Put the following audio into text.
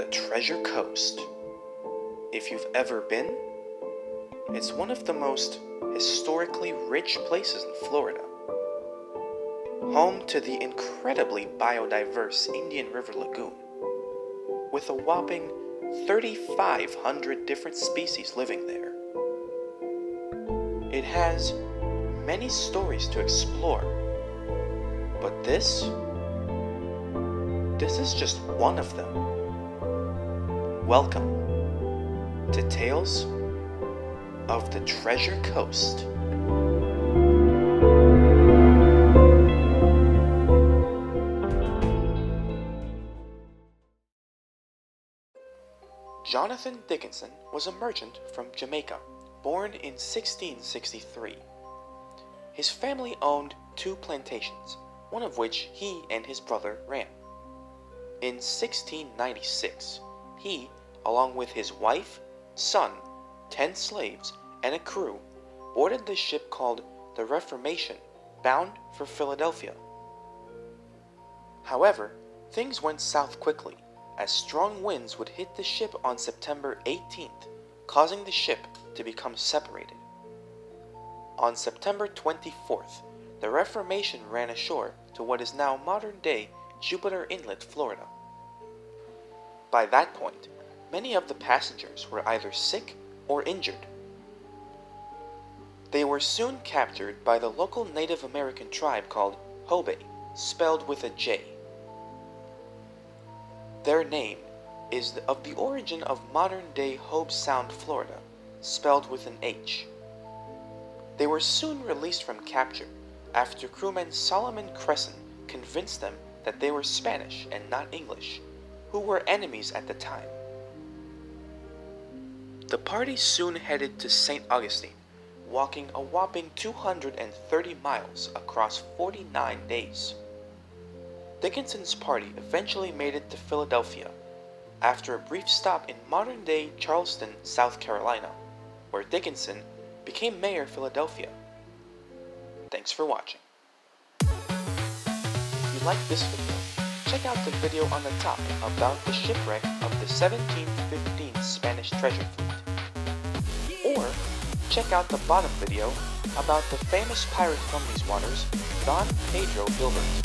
the Treasure Coast. If you've ever been, it's one of the most historically rich places in Florida. Home to the incredibly biodiverse Indian River Lagoon, with a whopping 3,500 different species living there. It has many stories to explore, but this, this is just one of them. Welcome to Tales of the Treasure Coast. Jonathan Dickinson was a merchant from Jamaica, born in 1663. His family owned two plantations, one of which he and his brother ran. In 1696, he, along with his wife, son, ten slaves, and a crew, boarded the ship called the Reformation, bound for Philadelphia. However, things went south quickly, as strong winds would hit the ship on September 18th, causing the ship to become separated. On September 24th, the Reformation ran ashore to what is now modern day Jupiter Inlet, Florida. By that point, many of the passengers were either sick or injured. They were soon captured by the local Native American tribe called Jobe, spelled with a J. Their name is of the origin of modern day Hobe Sound, Florida, spelled with an H. They were soon released from capture after crewman Solomon Cresson convinced them that they were Spanish and not English, who were enemies at the time. The party soon headed to St. Augustine, walking a whopping 230 miles across 49 days. Dickinson's party eventually made it to Philadelphia after a brief stop in modern day Charleston, South Carolina, where Dickinson became mayor of Philadelphia. Thanks for watching. If you liked this video, check out the video on the top about the shipwreck of the 1715 Spanish treasure fleet. Or check out the bottom video about the famous pirate from these waters, Don Pedro Gilbert.